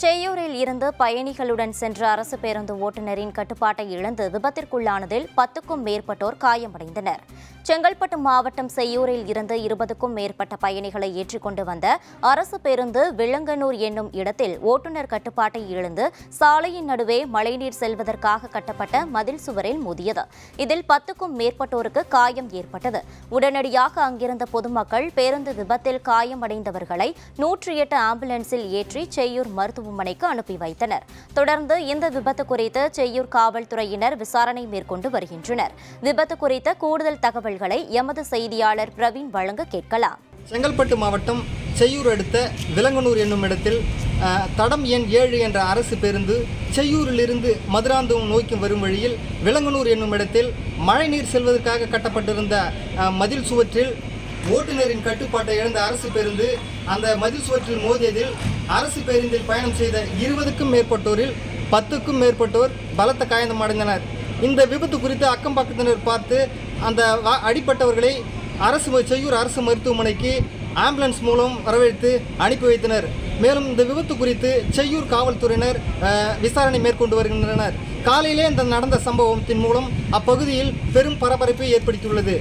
செய்யூரில் இருந்து பயணிகளுடன் சென்ற அரசு பேருந்து ஓட்டுநரின் கட்டுப்பாட்டை இழந்து விபத்திற்குள்ளானதில் பத்துக்கும் மேற்பட்டோர் காயமடைந்தனர். செங்கல்பட்டு மாவட்டம் செய்யூரில் இருந்து இருபதுக்கும் மேற்பட்ட பயணிகளை ஏற்றிக்கொண்டு வந்த அரசு பேருந்து வில்லங்கனூர் என்னும் இடத்தில் ஓட்டுநர் கட்டுப்பாட்டை இழந்து சாலையின் நடுவே மழைநீர் செல்வதற்காக கட்டப்பட்ட மதில் சுவரில் மோதியது. இதில் பத்துக்கும் மேற்பட்டோருக்கு காயம் ஏற்பட்டது. உடனடியாக அங்கிருந்த பொதுமக்கள் பேருந்து விபத்தில் காயமடைந்தவர்களை நூற்றி எட்டு ஆம்புலன்ஸில் ஏற்றி செய்யூர் மருத்துவமனைக்கு அனுப்பி வைத்தனர். தொடர்ந்து இந்த விபத்து குறித்து செய்யூர் காவல்துறையினர் விசாரணை மேற்கொண்டு வருகின்றனர். விபத்து குறித்த கூடுதல் தகவல்களை எமது செய்தியாளர் பிரவீன் வழங்க கேட்கலாம். செங்கல்பட்டு மாவட்டம் செய்யூர் அடுத்த விலங்கனூர் என்னும் இடத்தில் தடம் எண் ஏழு என்ற அரசு பேருந்து செய்யூரிலிருந்து மதுராந்தகம் நோக்கி வரும் வழியில் விலங்கனூர் என்னும் இடத்தில் மழைநீர் செல்வதற்காக கட்டப்பட்டிருந்த மதில் சுவற்றில் ஓட்டுநரின் கட்டுப்பாட்டை இழந்த அரசு பேருந்து அந்த மதில் சுவற்றில் மோதியதில் அரசு பேருந்தில் பயணம் செய்த இருபதுக்கும் மேற்பட்டோரில் பத்துக்கும் மேற்பட்டோர் பலத்த காயந்தமடைந்தனர் இந்த விபத்து குறித்து அக்கம் பக்கத்தினர் பார்த்து அந்த அடிப்பட்டவர்களை அடிபட்டவர்களை அரசு செய்யூர் அரசு மருத்துவமனைக்கு ஆம்புலன்ஸ் மூலம் வரவேற்று அனுப்பி வைத்தனர். மேலும் இந்த விபத்து குறித்து செய்யூர் காவல்துறையினர் விசாரணை மேற்கொண்டு வருகின்றனர். காலையிலே இந்த நடந்த சம்பவத்தின் மூலம் அப்பகுதியில் பெரும் பரபரப்பை ஏற்படுத்தியுள்ளது.